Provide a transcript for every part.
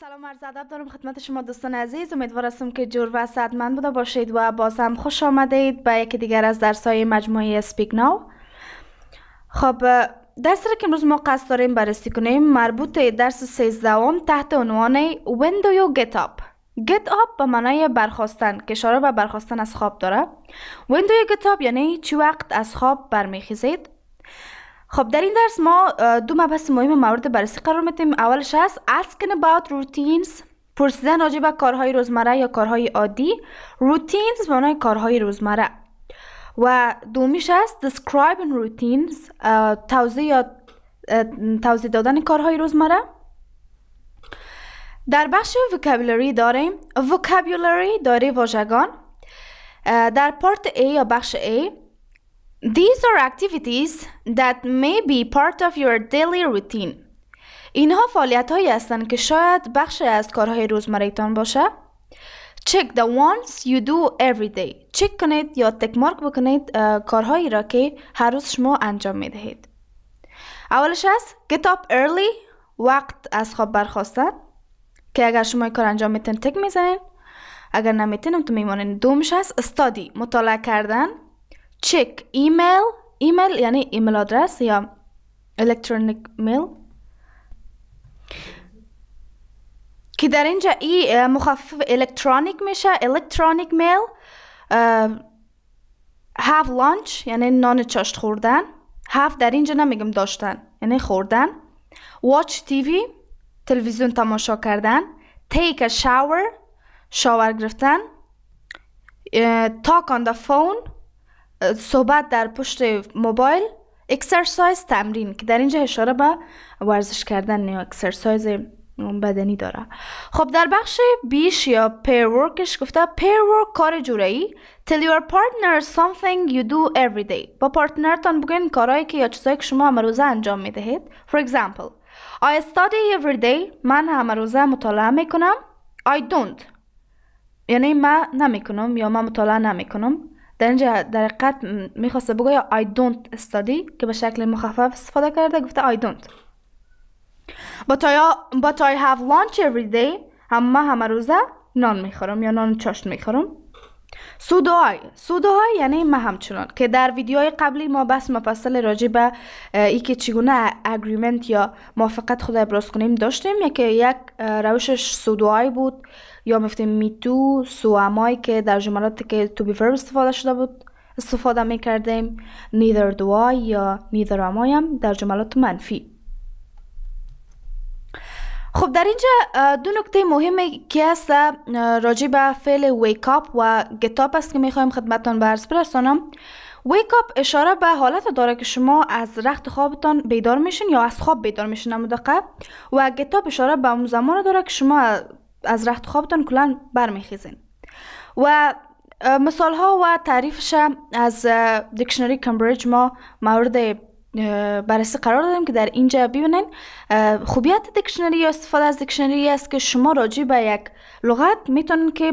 سلام عرض ادب دارم خدمت شما دوستان عزیز. امیدوار هستم که جور و سعدمند بوده باشید و باز هم خوش آمدید به یکی دیگر از درس های مجموعه اسپیک ناو خب درسی که امروز ما قصد داریم بررسی کنیم مربوط درس 13 تحت عنوان When do you get up? Get up به معنای برخواستن که اشاره به برخواستن از خواب داره. When do you get up یعنی چی وقت از خواب برمیخیزید؟ خب در این درس ما دو مبحث مهم مورد بررسی قرار میدیم. اولش هست asking about routines پرسیدن راجع به کارهای روزمره یا کارهای عادی. Routines به معنای کارهای روزمره. و دومیش هست describing routines توضیح یا توضیح دادن کارهای روزمره. در بخش vocabulary داریم. vocabulary داره واژگان. در پارت A یا بخش A These are activities that may be part of your daily routine. اینها فعالیت هایی هستند که شاید بخش از کارهای روزمرهتان باشه. Check the ones you do every day. چک کنید یا تک مارک بکنید کارهایی را که هر روز شما انجام می دهید. اولش است get up early وقت از خواب برخواستن که اگر شما کار انجام میتین تک می‌زنین اگر نمیتین تو میمانین دومش هست study مطالعه کردن ایمیل ایمیل یعنی email address یا electronic mail که در اینجا e مخفف electronic میشه electronic mail have lunch یعنی نان چاشت خوردن have در اینجا نمیگم داشتن یعنی خوردن watch TV تلویزیون تماشا کردن take a shower shower گرفتن talk on the phone صحبت در پشت موبایل exercise تمرین که در اینجا اشاره به ورزش کردن یا exercise بدنی داره. خب در بخش B ش یا pair work ش گفته pair work کار جورایی. Tell your partner something you do every day. با partner تان بگوین کارهایی که یا چیزایی که شما همه روزه انجام می‌دهید. For example I study every day. من همه مطالعه می‌کنم. I don't. یعنی من نمی‌کنم یا من مطالعه نمی‌کنم. در اینجا در حقیقت می‌خواسته بگویا I don't study که به شکل مخفف استفاده کرده گفته I don't. But I, but I have lunch every day. اما همه روزه نان می‌خورم یا نان چاشت می‌خورم. سودوهای سودوهای یعنی ما همچنان که در ویدیوهای قبلی ما بس مفصل راجع به ای که چگونه اگریمنت یا موافقت خود ابراز کنیم داشتیم. یک روشش سودوهای بود یا میفتیم میتو سوامایی که در جملاتی که تو بی استفاده شده بود استفاده می‌کردیم. نیدر دوای یا نیدر هم در جملات منفی. خب در اینجا دو نکته مهمی که هست راجع به فعل wake up و get up است که می‌خوایم خدمتتان برس برسانم. wake up اشاره به حالت داره که شما از رخت خوابتان بیدار میشین یا از خواب بیدار میشین نموده و get up اشاره به اون زمان داره که شما از رخت خوابتان کلا برمیخیزین. و مثال ها و تعریفش از دیکشنری کمبریج ما مورد بررسی قرار دادیم که در اینجا ببینین خوبیت دیکشنری یا استفاده از دیکشنری است که شما راجع به یک لغت می‌تونین که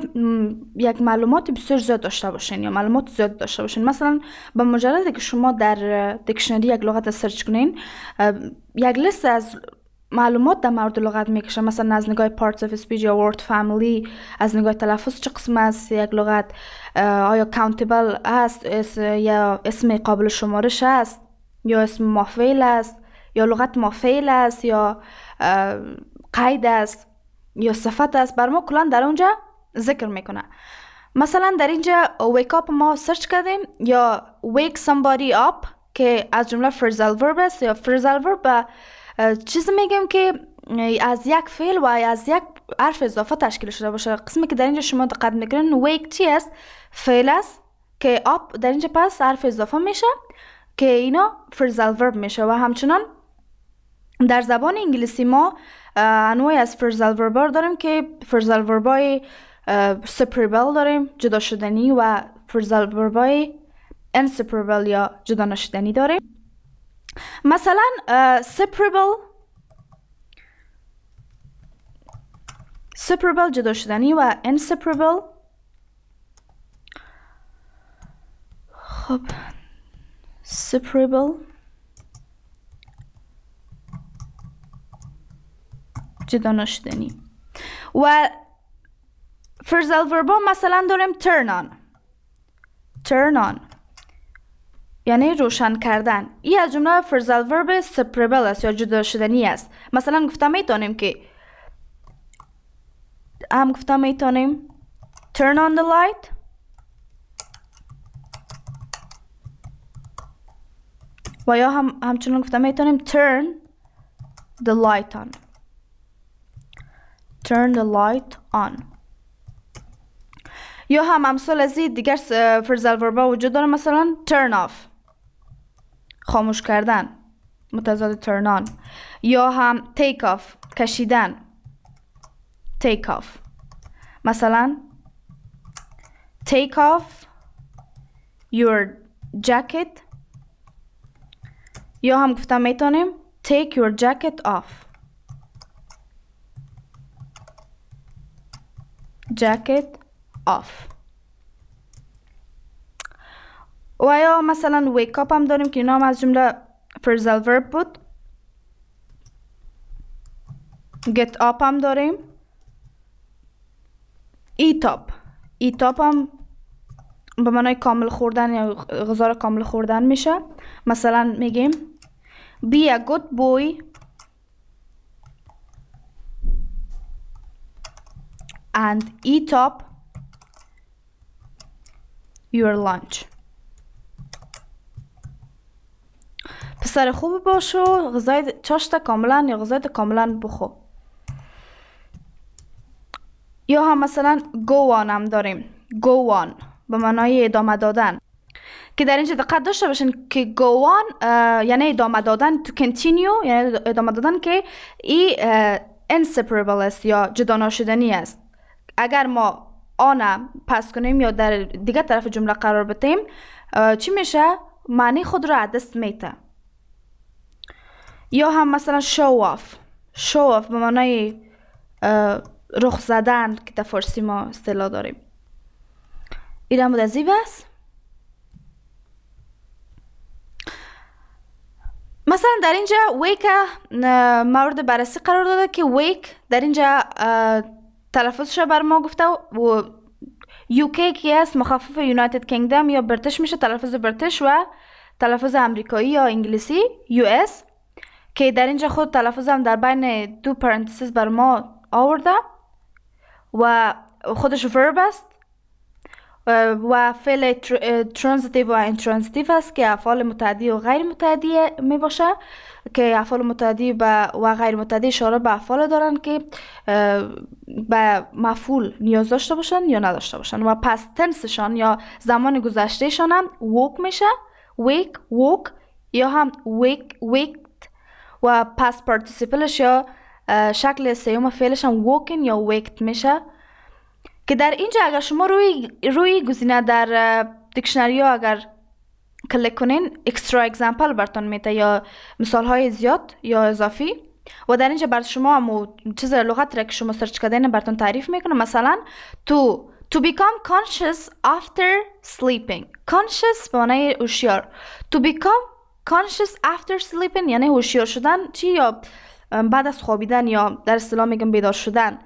یک معلومات بسیار زیاد داشته باشین یا معلومات زیاد داشته باشین. مثلا به مجرد که شما در دیکشنری یک لغت سرچ کنین یک لیست از معلومات در مورد لغت می‌کشه. مثلا از نگاه parts of speech یا word family از نگاه تلفظ چه قسم است یک لغت آیا countable است یا اسم قابل شمارش است. یا اسم مافعل است یا لغت مافعل است یا قید است یا صفت است. بر ما کلان در اونجا ذکر می‌کنه. مثلا در اینجا wake up ما سرچ کردیم یا wake somebody up که از جمله phrasal verb است. یا phrasal verb چیز میگم که از یک فعل و از یک حرف اضافه تشکیل شده باشه. قسمی که در اینجا شما دقت می‌کنین ویک چی است؟ فعل است که آپ در اینجا پس حرف اضافه میشه. که اینا فرزال ورب میشه و همچنان در زبان انگلیسی ما انواعی از فرزال ورب داریم که فرزال وربای سپریبل داریم جدا شدنی و فرزال وربای انسپریبل یا جدا نشدنی داریم. مثلا separable separable جدا شدنی و inseparable. خب separable جدا نشدنی. و فرزل وربا مثلا داریم turn on. Turn on. یعنی روشن کردن. این از جمله فرزل ورب سپریبل است یا جدا شدنی است. مثلا گفتم می‌تونیم که هم گفتم می‌تونیم turn on the light. و یا هم همچنان گفتم می‌تونیم turn the light on. Turn the light on. یا هم امثال از دیگر فرزل وربا وجود داره مثلا turn off. خاموش کردن. متضاد turn on. یا هم take off کشیدن. Take off. مثلا take off your jacket یا هم گفتم می‌تونیم take your jacket off. Jacket off. و یا مثلا wake up هم داریم که نام از جمله phrasal verb بود get up هم داریم eat up. Eat up هم به معنای کامل خوردن یا غذا کامل خوردن میشه مثلا میگیم be a good boy. And eat up your lunch. پسر خوب باشو غذای چاشت کاملا یا غذای کاملا بخو. یا هم مثلا go on هم داریم. Go on. به معنای ادامه دادن. که در اینجا دقت داشته باشین که on یعنی ادامه دادن to continue یعنی ادامه دادن که ای inseparable است یا جدا ناشدنی است. اگر ما آن پس کنیم یا در دیگه طرف جمله قرار بدیم چی میشه؟ معنی خود را دست میته یا هم مثلا show off. Show off به معنای رخ زدن که در فارسی ما اصطلاح داریم. این بود از بس مثلا در اینجا ویک مورد بررسی قرار داده که ویک در اینجا تلفظش بر ما گفته و یوکی که است مخفف یونایتد کینگدم یا برتش میشه تلفظ برتش و تلفظ امریکایی یا انگلیسی US که در اینجا خود تلفظم در بین دو parenthesis بر ما آورده و خودش verb است. و فعل transitive و intransitive است که افعال متعدی و غیر متعدی می باشه که افعال متعدی و غیر متعدی اشاره به افعال دارن که به مفعول نیاز داشته باشن یا نداشته باشن. و past tense شان یا زمان گذشتهشان هم woke میشه. wake woke یا هم wake wake و past participle ش یا شکل سیوم فعلش هم woken یا waked میشه. که در اینجا اگر شما روی روی گزینه در دیکشنری اگر کلیک کنین extra example براتون میته یا مثال های زیاد یا اضافی و در اینجا بر شما هم چیز لغت را که شما سرچ کردین براتون تعریف می‌کنه. مثلا تو to become conscious after sleeping. Conscious به معنی هوشیار. To become conscious after sleeping یعنی هوشیار شدن چی یا بعد از خوابیدن یا در اصطلاح میگم بیدار شدن.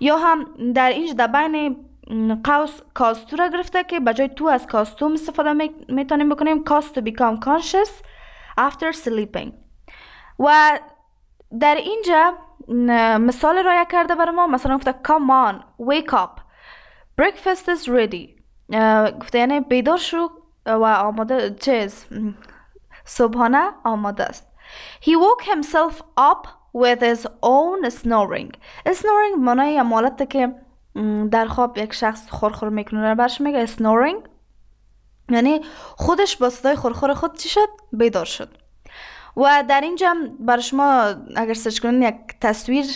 یا هم در اینجا در بین قوس کاستو را گرفته که بجای تو از کاستو استفاده می‌تونیم بکنیم. کاست to become conscious after sleeping. و در اینجا مثال رایه کرده برای ما مثلا گفته come on wake up. Breakfast is ready. گفته یعنی بیدار شو و آماده چیز صبحانه آماده است. He woke himself up with his own snoring. Snoring معنای مالت که در خواب یک شخص خورخور می‌کنه برش میگه snoring. یعنی خودش با صدای خورخور خود چی شد؟ بیدار شد. و در اینجا بر شما اگر سرچ کنین یک تصویر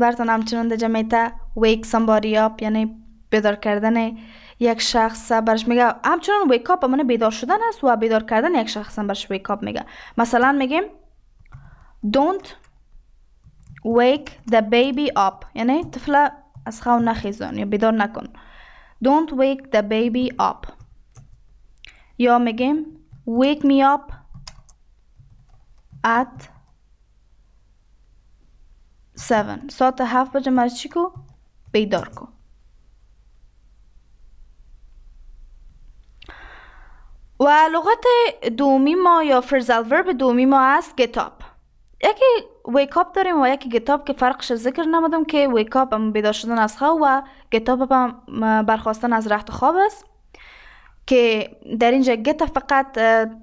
براتون همچنان در میته wake somebody up یعنی بیدار کردن یک شخص. برش میگه همچنان wake up من بیدار شدن است و بیدار کردن یک شخص برش wake up میگه. مثلا میگیم don't wake the baby up. یعنی طفل از خواب نخیزان یا بیدار نکن. Don't wake the baby up. یا میگیم wake me up at 7 ساعت هفت بجه مرچی کو؟ بیدار کن و لغت دومی ما یا فرزل ورب دومی ما است گتاب یکی ویکاپ داریم و یکی گتاب که فرقش ذکر نمودم که ویکاپ هم بیدار شدن از خواب و get up هم برخواستن از رخت خواب است. که در اینجا get فقط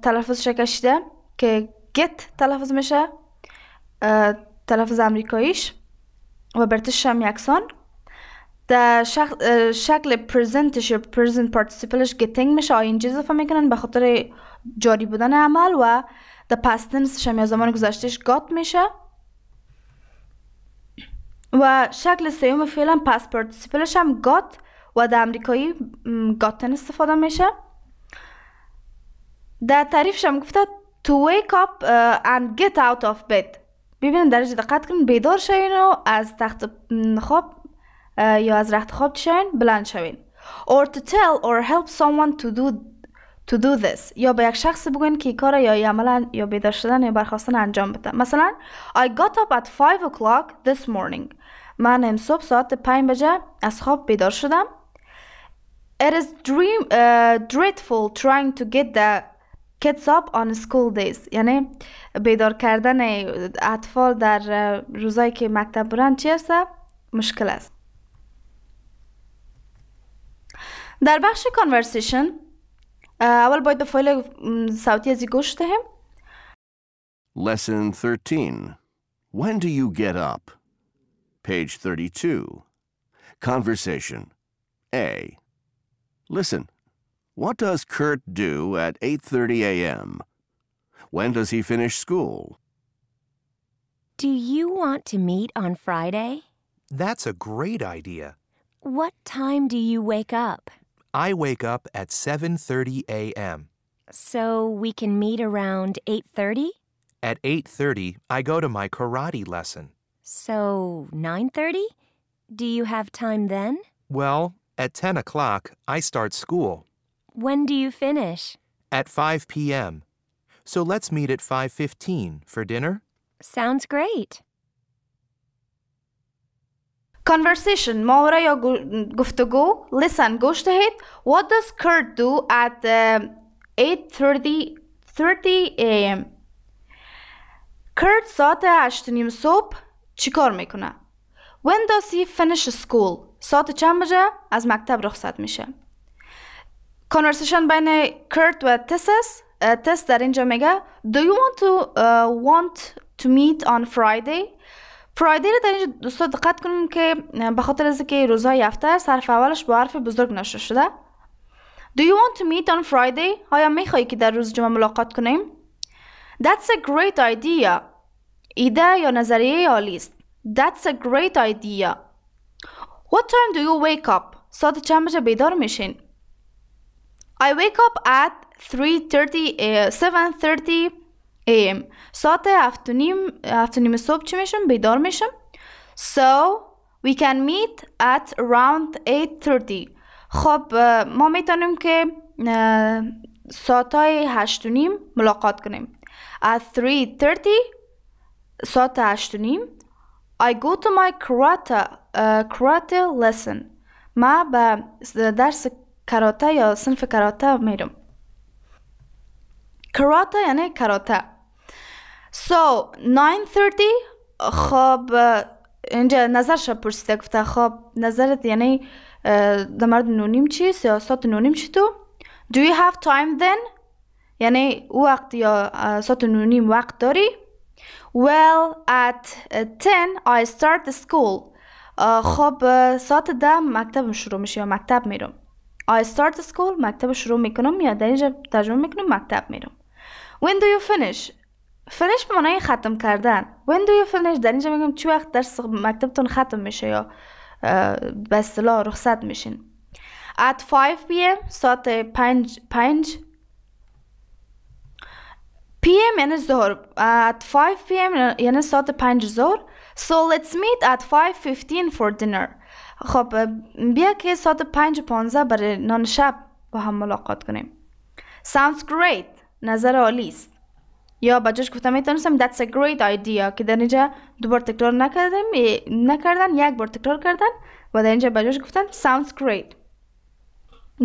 تلفظش کشیده که get تلفظ میشه تلفظ امریکاییش و برتش هم یکسان در شکل present ش یا present participle ش getting میشه. ing اضافه می‌کنن؟ به خاطر جاری بودن عمل و در past tense ش هم یا زمان گذشتهش got میشه و شکل سیوم فعلا past participle ش هم got و در امریکایی gotten استفاده میشه در تعریفش هم گفته to wake up uh, and get out of bed. ببینید درجه دقت کنید بیدار شوین و از تخت خواب یا از رخت خواب شوین بلند شوین or to tell or help someone to do to do this. یا به یک شخص بگوین که کار یا عملا یا بیدار شدن یا برخواستن انجام بده. مثلا I got up at 5 o'clock this morning. من امصبح ساعت 5 بجه از خواب بیدار شدم. It is dream, uh, dreadful trying to get the kids up on school days. یعنی بیدار کردن اطفال در روزایی که مکتب برن چی است؟ مشکل است. در بخش conversation اول باید به فایل صوتی ازی گوش دهیم Lesson 13 When do you get up? Page 32 Conversation A Listen. What does Kurt do at 8:30 a.m.? When does he finish school? Do you want to meet on Friday? That's a great idea. What time do you wake up? I wake up at 7:30 a.m. So we can meet around 8:30? At 8:30, I go to my karate lesson. So 9:30? Do you have time then? Well, at 10 o'clock, I start school. When do you finish? At 5 p.m. So let's meet at 5:15 for dinner? Sounds great. Conversation. محاوره یا گفتگو Listen. گوش دهید What does Kurt do at uh, 8:30 30 a.m. Kurt ساعت 8 نیم صبح چیکار می‌کنه When does he finish school? ساعت چند بجه از مکتب رخصت میشه کانورسیشن بین کرت و تسس تس در اینجا میگه Do you want to uh, want to meet on Friday? فرایدی رو در اینجا دوستا دقت کنیم که به خاطر از که روزهای هفته حرف اولش با حرف بزرگ نشده شده Do you want to meet on Friday? آیا میخوایی که در روز جمعه ملاقات کنیم That's a great idea ایده یا نظریه عالی است That's a great idea What time do you wake up? ساعت چند بجه بیدار میشین I wake up at 3:30 7:30 a.m. ساعت هفت نیم هفت نیم صبح چی میشم بیدار میشم So we can meet at around 8:30 خب ما می‌تونیم که ساعت های هشت ملاقات کنیم At 3:30 ساعت هشت I go to my karate, uh, karate lesson. ما به درس کراته یا صنف کراته میرم کراته یعنی کراته So 9:30 خب اینجا نظرش پرسیده گفته خب نظرت یعنی در مورد نونیم چی سیاست نونیم چی تو؟ Do you have time then? یعنی وقت یا ساعت نونیم وقت داری؟ Well at 10 I start the school. خب ساعت ده مکتب شروع میشه یا مکتب میرم. I start school مکتب شروع می‌کنم یا در اینجا ترجمه می‌کنم مکتب میرم. When do you finish? Finish به معنای ختم کردن When do you finish در اینجا میگم چی وقت درس مکتبتون ختم میشه یا به اصطلاح رخصت میشین At 5 p.m. ساعت 5 5 p.m. یعنی ظهر At 5 p.m. یعنی ساعت 5 ظهر So let's meet at 5.15 for dinner خب بیا که ساعت 5 15 برای نان شب با هم ملاقات کنیم Sounds great نظر عالی است یا با جاش گفتم می‌تونستم That's a great idea که در اینجا دوبار تکرار نکردم نکردن یک بار تکرار کردن و در اینجا بجاش گفتن sounds great.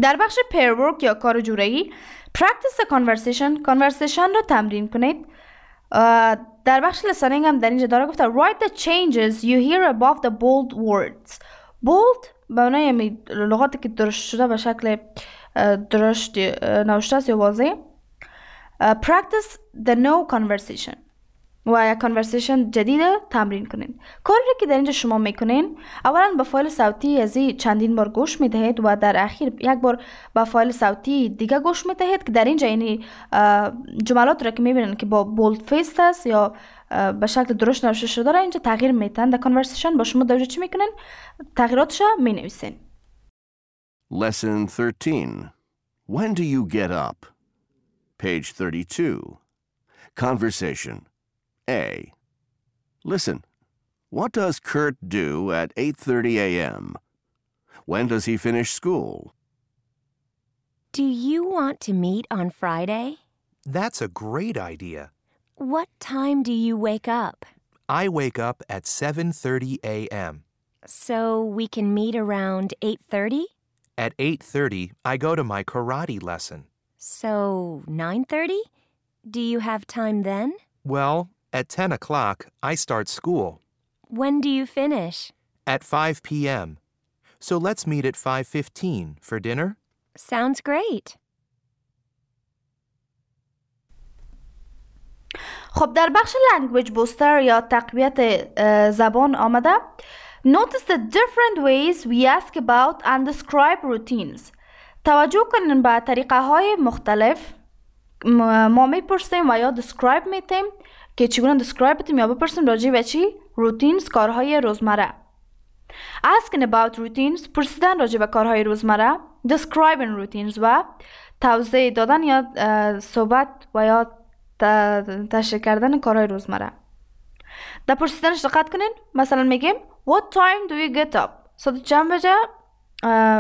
در بخش pair work یا کار جورایی practice the conversation conversation رو تمرین کنید در بخش لسانینگ هم در اینجا داره گفته write the changes you hear above the bold words. Bold به معنای لغاتی که درشت شده به شکل درشت نوشته است یا واضح practice the no conversation. و یک کانورسیشن جدید تمرین کنین. کاری که در اینجا شما می‌کنین اولا با فایل صوتی از چندین بار گوش می‌دهید و در اخیر یک بار با فایل صوتی دیگه گوش می‌دهید که در اینجا یعنی جملات را که می‌بینن که با bold face است یا به شکل درشت نوشته شده را اینجا تغییر میتن در conversation با شما در چی می‌کنین؟ تغییراتش می نویسین Lesson 13 When do you get up? Page 32 Conversation A. Listen. What does Kurt do at 8:30 a.m.? When does he finish school? Do you want to meet on Friday? That's a great idea. What time do you wake up? I wake up at 7:30 a.m. So we can meet around 8:30? At 8:30, I go to my karate lesson. So 9:30? Do you have time then? Well, at 10 o'clock, I start school. When do you finish? At 5 p.m. So let's meet at 5:15 for dinner. Sounds great. خب در بخش language booster یا تقویت زبان آمده Notice the different ways we ask about and describe routines. توجه کنین به طریقه های مختلف ما می‌پرسیم و یا describe میتیم که چگونه describe بتیم یا بپرسیم راجع به چی؟ روتینز کارهای روزمره. Asking about routines پرسیدن راجع به کارهای روزمره. Describing routines و توضیح دادن یا صحبت و یا تشریح کردن کارهای روزمره. در پرسیدنش دقت کنین. مثلا میگیم what time do you get up ساعت چند بجه؟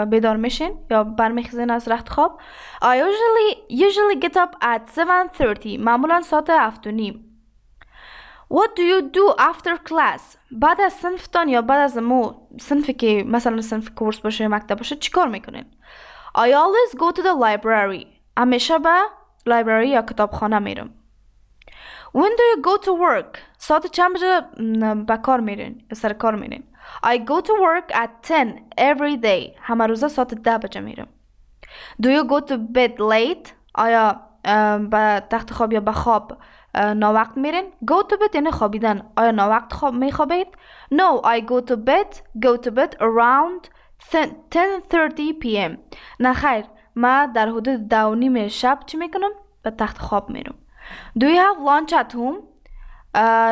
بیدار میشین یا برمیخیزین از رخت خواب I usually, usually get up at 7.30 معمولا ساعت هفت و نیم What do you do after class? بعد از صنفتان یا بعد از مو صنفی که مثلا صنف کورس باشه مکتب باشه چیکار می‌کنین؟ I always go to the library. همیشه به لایبراری یا کتابخانه میرم. When do you go to work? ساعت چند بجه به کار میرین؟ سر کار میرین؟ I go to work at 10 every day. همه روزه ساعت ده بجه میرم. Do you go to bed late? آیا به تخت خواب یا به خواب ناوقت میرین؟ Go to bed یعنی خوابیدن. آیا ناوقت خواب میخوابید؟ No I go to bed. Go to bed around 10:30 pm نه خیر. ما در حدود دو نیم شب چی می‌کنم؟ به تخت خواب میرم do you have lunch at home?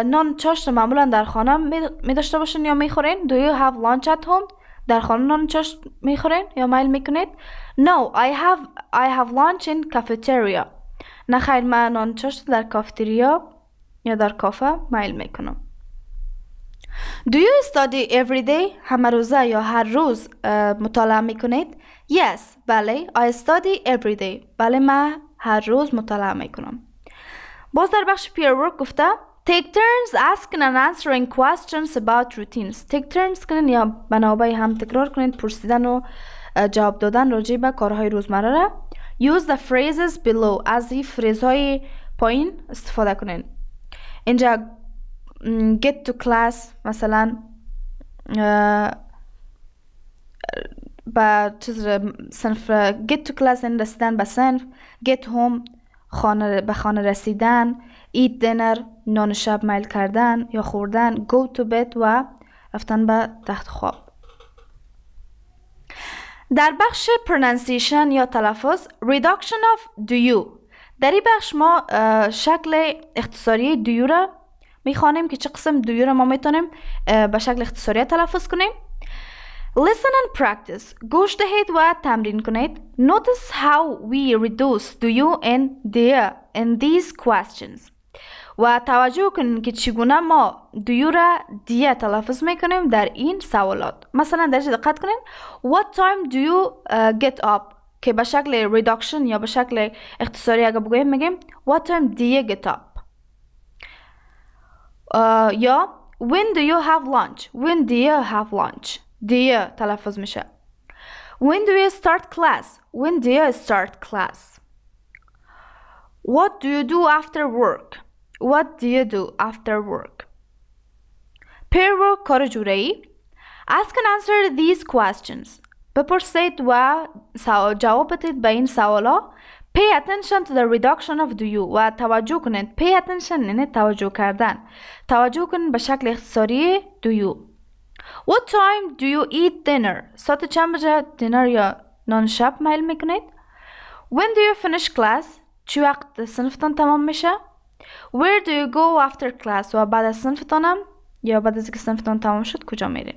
نان چاشت معمولا در خانه می داشته باشین یا می‌خورین. Do you have lunch at home? در خانه نان چاشت می‌خورین یا میل می‌کنید؟ No I have I have lunch in cafeteria. نه خیر من آن چاشت در کافتریا یا در کافه میل می‌کنم. Do you study every day؟ همه روزه یا هر روز مطالعه می‌کنید؟ Yes بله I study every day. بله من هر روز مطالعه می‌کنم. باز در بخش peer work گفته Take turns asking and answering questions about routines. Take turns کنین یا بنابرای هم تکرار کنید پرسیدن و جواب دادن راجع به کارهای روزمره را. Use the phrases below. از این فریز های پایین استفاده کنین. اینجا get to class مثلا با چیز سنف get to class این رسیدن به سنف get home خانه به خانه رسیدن. Eat dinner نان شب میل کردن یا خوردن go to bed و رفتن به تخت خواب در بخش pronunciation یا تلفظ reduction of do you در این بخش ما شکل اختصاری دیو را می‌خوانیم که چه قسم دیو را ما می‌تونیم به شکل اختصاری تلفظ کنیم Listen and practice. گوش دهید و تمرین کنید. Notice how we reduce do you and there in these questions. و توجه کنید که چگونه ما دیو را دیه تلفظ می‌کنیم در این سوالات مثلا در دقت کنید what time do you uh, get up که به شکل reduction یا به شکل اختصاری اگر بگوییم میگیم what time do you get up uh, یا when do you have lunch when do you have lunch دیه تلفظ میشه When do you start class? When do you start class? What do you do after work? What do you do after work? Pair work کار جوره ای Ask and answer these questions بپرسید و جواب بدید به این سوالا Pay attention to the reduction of do you و توجه کنید Pay attention یعنی توجه کردن توجه کنید به شکل اختصاری do you What time do you eat dinner? ساعت چند بجه دینر یا نان شب میل می‌کنید؟ When do you finish class? چی وقت صنفتان تمام میشه؟ Where do you go after class? و بعد از صنفتانم یا بعد از اینکه صنفتان تمام شد کجا میرین؟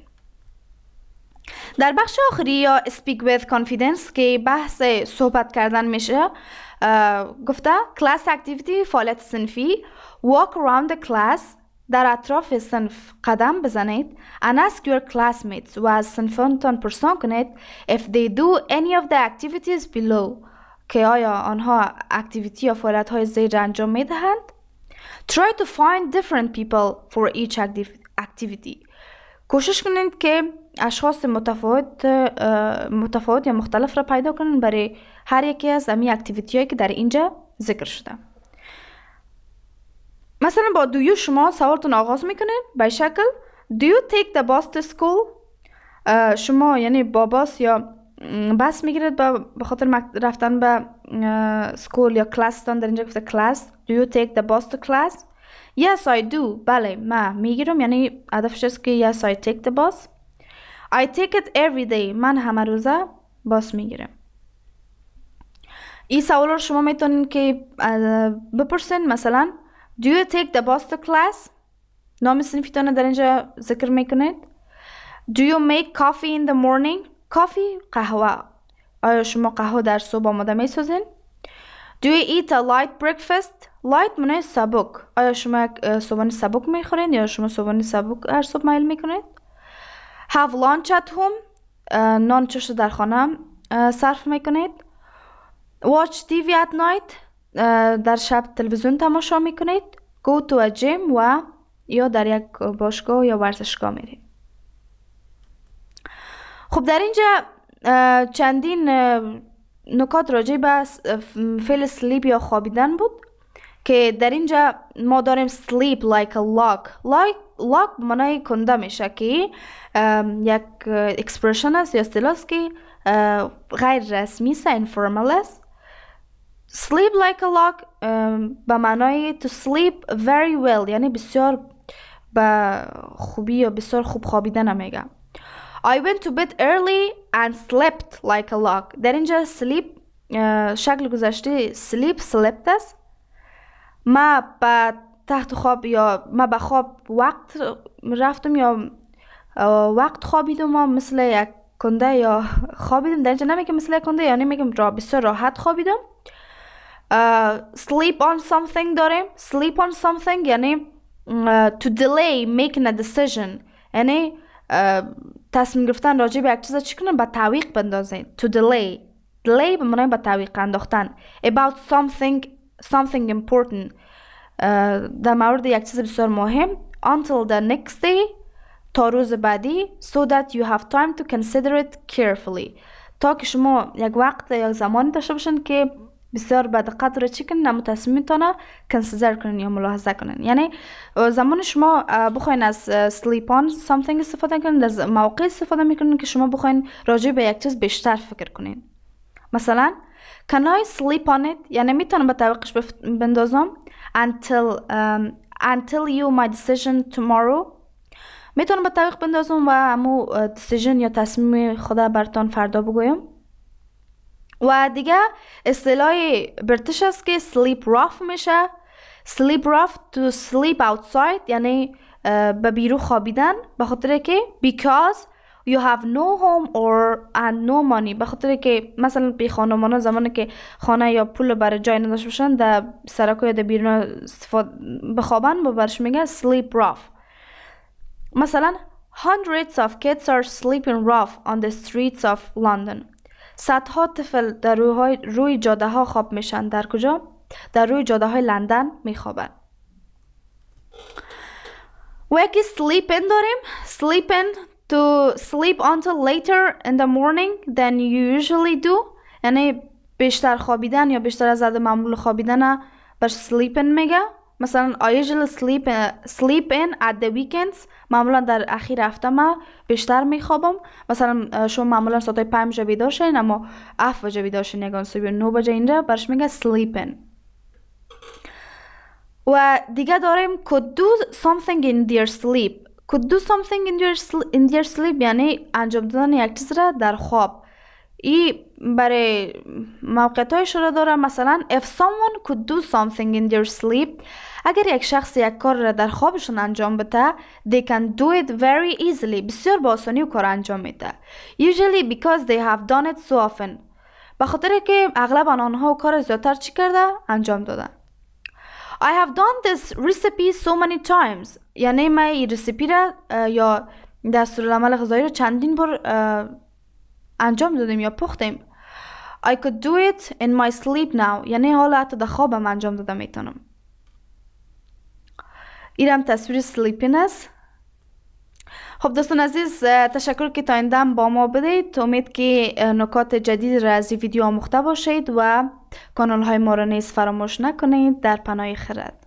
در بخش آخری یا speak with confidence که بحث صحبت کردن میشه گفته class activity فعالیت صنفی walk around the class در اطراف صنف قدم بزنید and ask your classmates و از صنفانتان پرسان کنید if they do any of the activities below که آیا آنها اکتیویتی یا فعالیت های زیر انجام می دهند try to find different people for each activity. کوشش کنید که اشخاص متفاوت متفاوت یا مختلف را پیدا کنید برای هر یکی از امی اکتیویتی هایی که در اینجا ذکر شده. مثلا با دویو شما سوالتون آغاز می‌کنید به شکل Do you take the bus to school? شما یعنی با باس یا بس می‌گیرید به خاطر رفتن به سکول یا کلاس در اینجا گفته کلاس Do you take the bus to class? Yes I do بله من می‌گیرم یعنی هدفش است که Yes I take the bus I take it every day من همه روزه باس می‌گیرم این سوال رو شما می‌تونید که بپرسین مثلا Do you take the bus to class? نام صنفیتان در اینجا ذکر می‌کنید Do you make coffee in the morning? کافی قهوه آیا شما قهوه در صبح آماده می سازین؟ Do you eat a light breakfast? Light منه سبک آیا شما یک صبحانه سبک می خورین یا شما صبحانه سبک هر صبح میل می کنید؟ Have lunch at home? نان چش در خانه صرف می کنید؟ Watch TV at night? در شب تلویزیون تماشا می کنید؟ Go to a gym و یا در یک باشگاه یا ورزشگاه میرید خب در اینجا چندین نکات راجع به فعل سلیپ یا خوابیدن بود که در اینجا ما داریم sleep like a lock. Like lock معنای کنده میشه که یک اکسپرشن است یا اصطلاح که غیر رسمی است informal است. Sleep like a lock به معنای to sleep very well یعنی بسیار به خوبی یا بسیار خوب خوابیدن میگم I went to bed early and slept like a log در اینجا sleep شکل گذشته sleep slept است. ما به تحت خواب یا ما به خواب وقت رفتم یا وقت خوابیدم و مثل یک کنده یا خوابیدم. در اینجا نمیگم مثل کنده یعنی میگم را بسیار راحت خوابیدم. sleep on something داریم. Sleep on something یعنی to delay making a decision. یعنی تصمیم گرفتن راجع به یک چیز چی کنن به تعویق بندازین. To delay. Delay به معنی به تعویق انداختن. About something something important. در مورد یک چیز بسیار مهم until the next day تا روز بعدی so that you have time to consider it carefully. تا که شما یک وقت یا زمانی داشته باشین که بسیار به دقت را چی کنین اما تصمیمتان کنسیدر کنین یا ملاحظه کنین یعنی زمان شما بخواین از sleep on something استفاده کنین از موقع استفاده می‌کنین که شما بخواین راجع به یک چیز بیشتر فکر کنین مثلا can I sleep on it? یعنی می‌تونم به تعویقش بندازم؟ Until um, until you my decision tomorrow. می‌تونم به تعویق بندازم و امو decision یا تصمیم خدا برتان فردا بگویم. و دیگه اصطلاح برتش است که sleep rough میشه. Sleep rough to sleep outside یعنی به بیرو خوابیدن. به خاطر که because you have no home or and no money. به خاطر که مثلا بی خانمانا زمانی که خانه یا پول برای جای نداشته باشن در سرکو یا در بیرون بخوابن با برش میگه sleep rough. مثلا hundreds of kids are sleeping rough on the streets of London. صدها طفل در روی, روی جاده ها خواب میشن. در کجا؟ در روی جاده های لندن میخوابن. و سلیپن داریم سلیپن to sleep until later in the morning than you usually do. یعنی بیشتر خوابیدن یا بیشتر از عدد معمول خوابیدن بر sleeping میگه. مثلا I usually sleep, sleep in at the weekends. معمولا در اخیر هفته ما بیشتر میخوابم. مثلا شما معمولا ساعت 5 بجه بیدار شین اما 7 بجه بیدار شین یگان صبح 9 بجه اینجا. برش میگه sleep in. و دیگه داریم could do something in their sleep. Could do something in their, in their sleep یعنی انجام دادن یک چیز را در خواب ای برای موقعیت های داره مثلا if someone could do something in their sleep اگر یک شخص یک کار را در خوابشون انجام بده they can do it very easily. بسیار با آسانی کار انجام میده usually because they have done it so often. به خاطر که اغلب آنها کار زیادتر چی کرده انجام دادن I have done this recipe so many times. یعنی ما این رسیپی را یا دستورالعمل غذایی را چندین بار انجام دادیم یا پختیم I could do it in my sleep now. یعنی حالا حتی در خوابم انجام داده می‌تونم ایرم تصویر سلیپین است خب دوستان عزیز تشکر که تا ایندم با ما بدید امید که نکات جدید را از این ویدیو آموخته باشید و کانال های ما را نیز فراموش نکنید در پناه خرد.